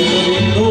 Oh.